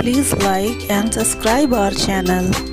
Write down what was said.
Please like and subscribe our channel.